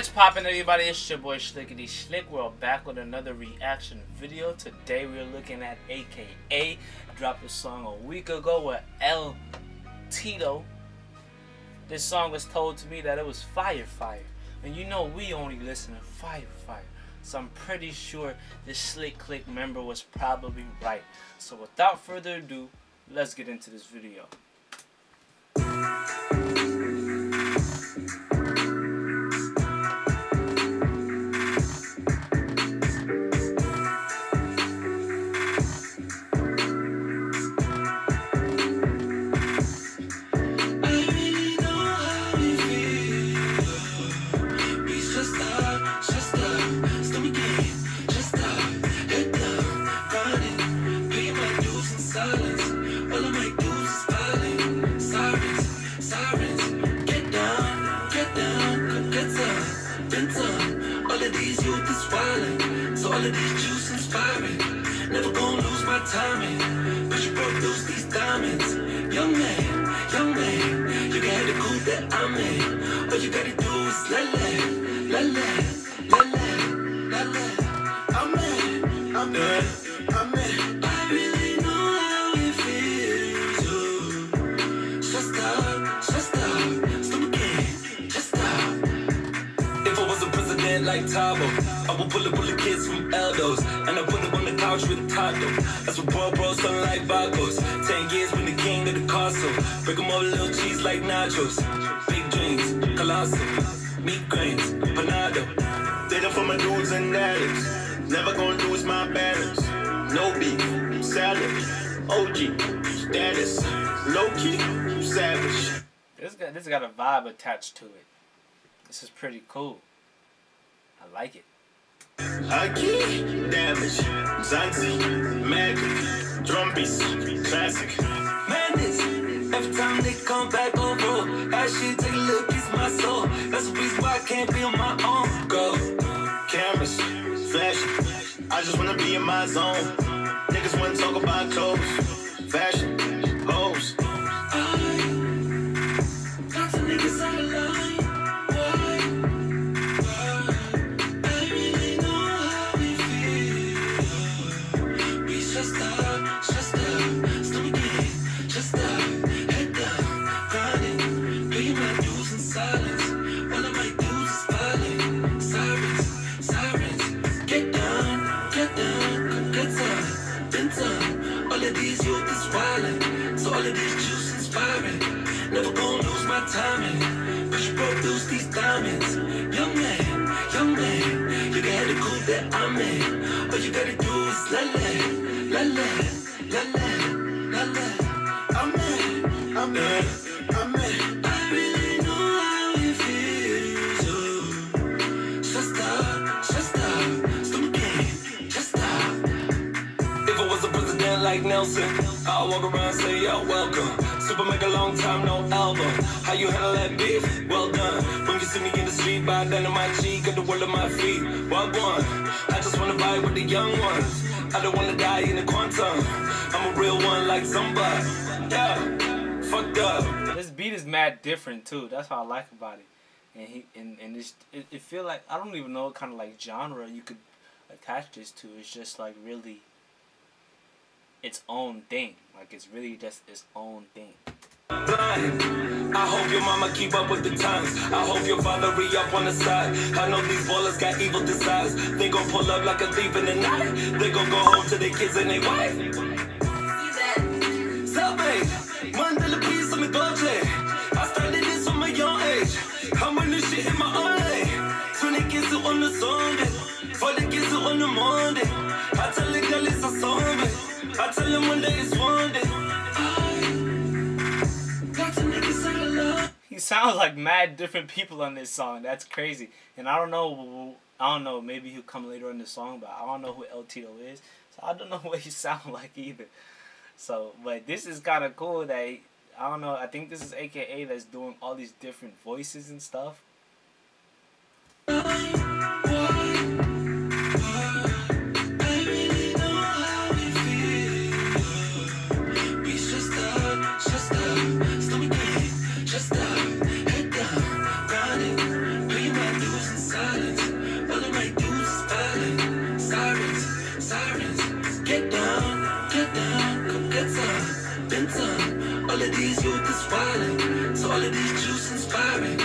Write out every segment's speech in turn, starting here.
What's poppin' everybody? It's your boy Schlickety Schlick. We're back with another reaction video. Today we're looking at AKA. Dropped a song a week ago with El Tito. This song was told to me that it was fire fire. And you know we only listen to fire fire. So I'm pretty sure this Slick Click member was probably right. So without further ado, let's get into this video. Juice inspiring. Never gonna lose my timing. But you broke these diamonds. Young man, young man, you got the cool that I'm in. All you gotta do is la la, la la, la la, la la. I'm in, I'm in, I'm in. I really know how it feels. Just stop, just stop, stop just stop. If I was a president like Thabo. I will pull up pull the kids from Eldos. And I put them on the couch with a Tato. That's what bro bro something like Vagos. Ten years been the king of the castle. Break them all little cheese like nachos. Big dreams, colossal. Meat grains, panado. It for my dudes and addicts. Never gonna lose my balance. No beef, salad. OG, status. Low key, savage. This got, this got a vibe attached to it. This is pretty cool. I like it. Aki, damage, Zanzi, magic, drumbeats, classic. Madness, every time they come back over, that shit take a little piece of my soul. That's the reason why I can't be on my own. Go, cameras, flashing. I just wanna be in my zone. Niggas wanna talk about clothes, fashion, Gonna lose my timing. You broke loose these diamonds. Young man, young man, you got the cool that I'm in. All you gotta do is la la, la la, la la, la la. I'm in, I'm in, I'm in. I really know how it feels. Oh. Just stop, just stop, stop again, just stop. If I was a president like Nelson. I walk around say you're welcome. Super make a long time, no album. How you handle that? Well done. When you see me in the street, my cheek, the world my feet. Walk one. I just wanna vibe with the young ones. I don't wanna die in the quantum. I'm a real one like somebody. Yeah. Fucked up. This beat is mad different too. That's what I like about it. And he and, and it's, it, it feel like I don't even know what kind of like genre you could attach this to. It's just like really its own thing. Like it's really just its own thing. I hope your mama keep up with the times. I hope your father re up on the side. I know these ballers got evil desires. They gon' pull up like a thief in the night. They gon' go home to their kids and their wife. Subway, Mandela He sounds like mad different people on this song. That's crazy. And I don't know. I don't know. Maybe he'll come later in the song, but I don't know who L-Tido is. So I don't know what he sounds like either. So, but this is kind of cool that he, I don't know. I think this is AKA that's doing all these different voices and stuff. So these juice inspiring.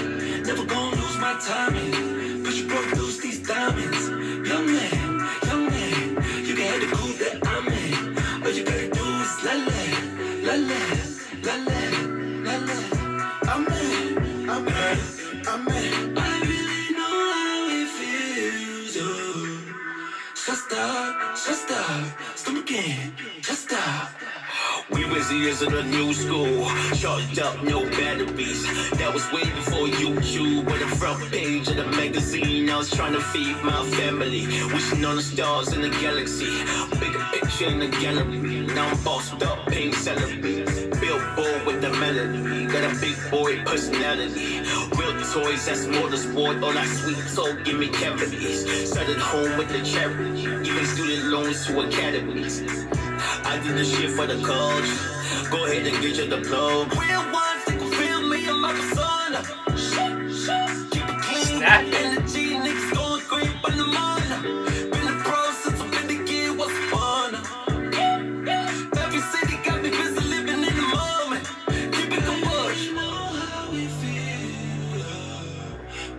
Never gonna lose my timing. But you loose these diamonds. Young man, young man, you can have the coupe that I'm in. All you gotta do is la la, la la, la la, la la. I'm in, I'm in, I'm in. I really know how it feels. Oh. Just stop, just stop, stop again, just stop. Years of the new school, charged up, no batteries. That was way before YouTube, on the front page of the magazine. I was trying to feed my family, wishing on the stars in the galaxy. Bigger picture in the gallery. Now I'm bossed up, paying salary. Billboard with the melody, got a big boy personality. Real toys, that's motorsport. All that sweet soul, give me cavities. Started home with the charity, even student loans to academies. I did the shit for the culture. Go ahead and get your diploma. Real ones, they can feel me, I'm my persona. Shit, shit. Keep it clean, Snap it. energy, niggas going great on the mind. Been a pro since I'm in the gear, what's fun? Every city got me busy living in the moment. Keep it composed. You know how it feels.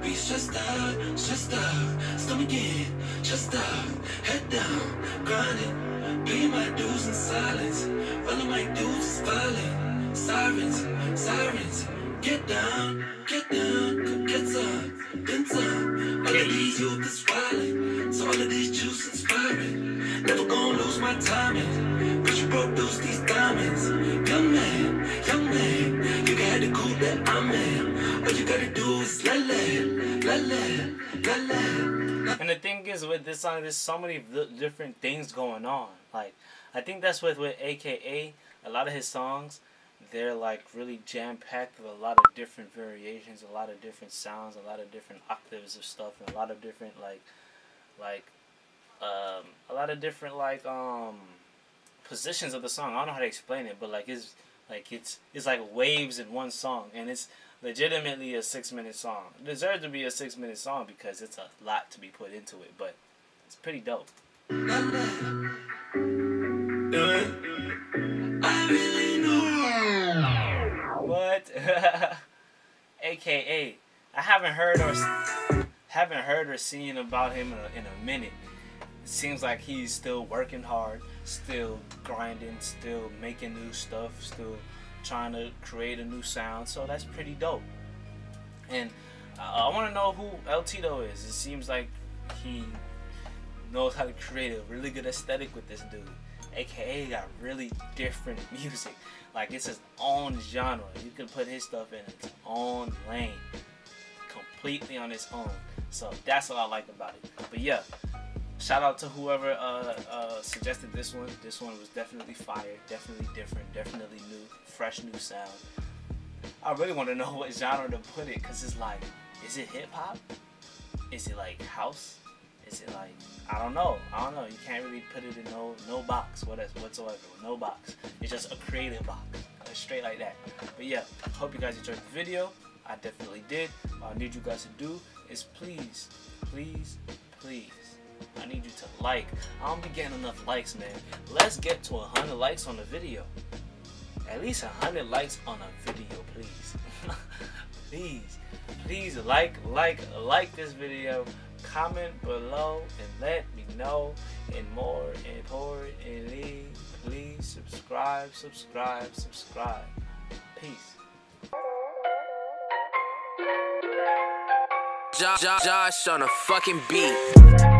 Be stressed out, stressed out, stomach in, just stop, head down, grinding, pay my dues in silence. All of my dudes violent, sirens, sirens. Get down, get down, get some, get some. All of these youth is wildin', so all of these juice inspiring. Never gonna lose my timing, but you broke loose these diamonds. Young man, young man, you got the cool that I'm in. All you gotta do is la la, la la, la la. The thing is, with this song, there's so many different things going on. Like, I think that's with with AKA. A lot of his songs, they're like really jam packed with a lot of different variations, a lot of different sounds, a lot of different octaves of stuff, and a lot of different like, like, um, a lot of different like um, positions of the song. I don't know how to explain it, but like it's like it's it's like waves in one song, and it's legitimately a six minute song. It deserves to be a six minute song because it's a lot to be put into it, but it's pretty dope. What? AKA, I haven't heard or haven't heard or seen about him in a, in a minute. It seems like he's still working hard, still grinding, still making new stuff, still trying to create a new sound. So that's pretty dope. And uh, I want to know who L-Tido is. It seems like he knows how to create a really good aesthetic with this dude. AKA got really different music. Like it's his own genre. You can put his stuff in its own lane. Completely on its own. So that's what I like about it. But yeah, shout out to whoever uh, uh, suggested this one. This one was definitely fire, definitely different, definitely new, fresh new sound. I really want to know what genre to put it because it's like, is it hip hop? Is it like house? Is it like I don't know. I don't know. You can't really put it in no no box what whatsoever. No box. It's just a creative box. Uh, Straight like that. But yeah, hope you guys enjoyed the video. I definitely did. All I need you guys to do is please, please, please. I need you to like. I don't be getting enough likes, man. Let's get to 100 likes on the video. At least 100 likes on a video, please. please, please like, like, like this video. Comment below and let me know. And more importantly, please subscribe, subscribe, subscribe. Peace. Josh, Josh on a fucking beat.